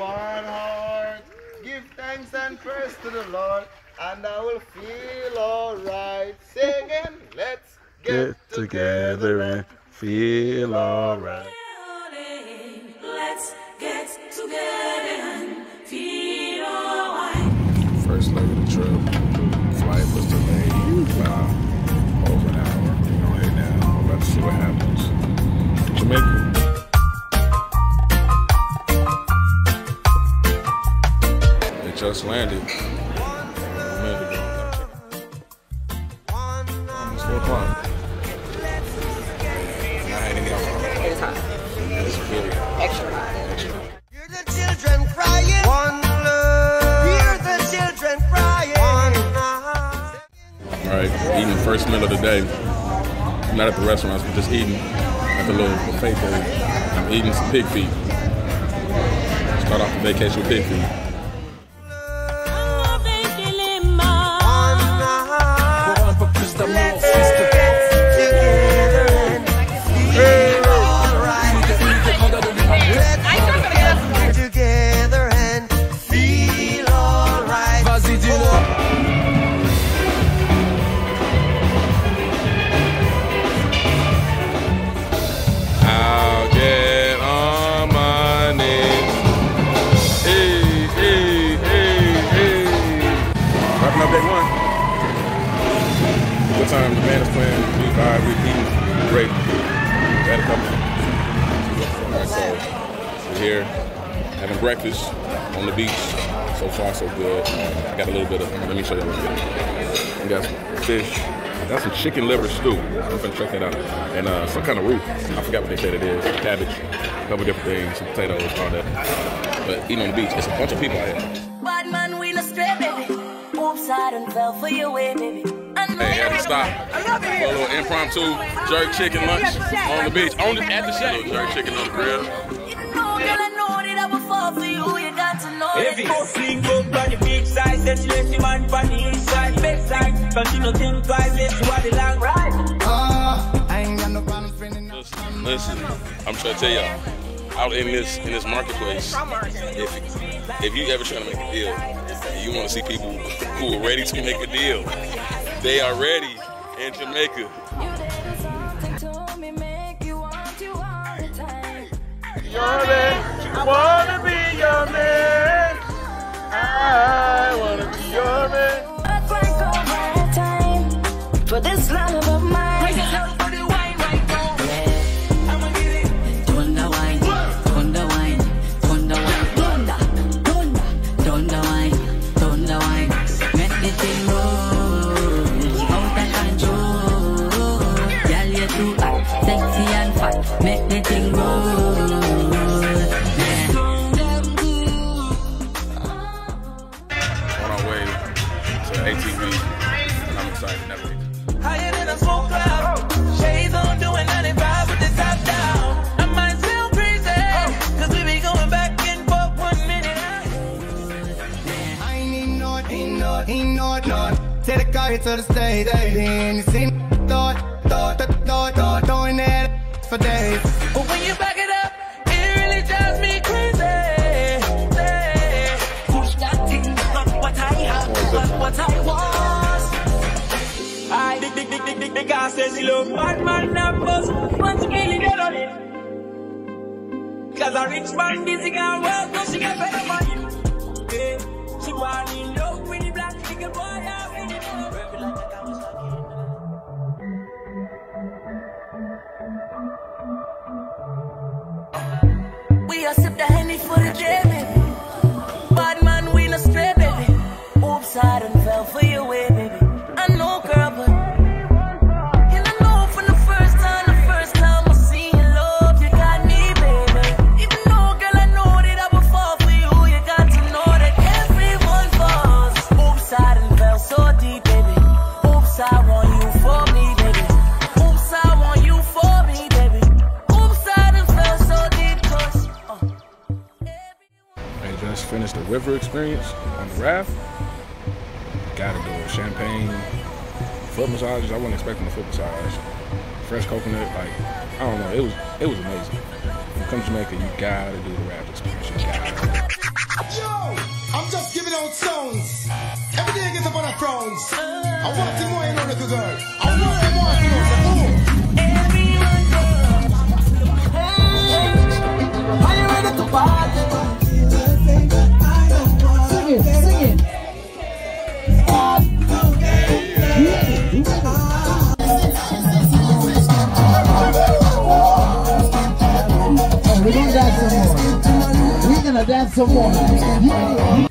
one heart. Give thanks and praise to the Lord, and I will feel alright. Say again, let's get, Get together and feel alright. Let's get together and feel alright. First leg right, eating the first meal of the day. Not at the restaurants, but just eating at the little buffet thing. I'm eating some pig feet. Start off the vacation with pig feet. Is playing? We vibe, we eating. Great. We had a couple. All right, so we're here having breakfast on the beach. So far, so good. I got a little bit of, let me show you a little bit. We got some fish. That's some chicken liver stew. I'm gonna check that out. And uh, some kind of root. I forgot what they said it is. Cabbage, a couple different things, some potatoes, all that. But eating on the beach, it's a bunch of people out here. Bad man, we straight, baby. Oops, I done fell for way, baby. I know Hey, had to stop for a little impromptu jerk chicken lunch on the beach, on the, at the shack. Little jerk chicken on the grill. No, girl, I know that I will fall for you. You got to know Every that. fling on the big side, said she left the man on the east side, best side. Cause she no think twice, left she want the long ride. Listen, listen, I'm trying to tell y'all, out in this in this marketplace, if if you ever trying to make a deal, you want to see people who are ready to make a deal, they are ready in Jamaica. Your man, wanna not. Take the car to the state, and it's in thought, thought, thought, thought, thought, doing that for days. But when you back it up, it really drives me crazy. Push that thing, not what I have, what I want. I dig, dig, dig, dig, dig, dig, I says she love bad man, not bust, but she really dead on it. Cause a rich man busy girl work, so she get better I just finished the river experience on the raft. Gotta do it. Champagne, foot massages. I wasn't expecting a foot massage. Fresh coconut, like I don't know. It was it was amazing. When you come to Jamaica, you gotta do the raft experience. You gotta. Yo, I'm just giving out sounds. Every day I get up on a frowns. I want to more, you know, little girl. I want to more, Gonna dance some more.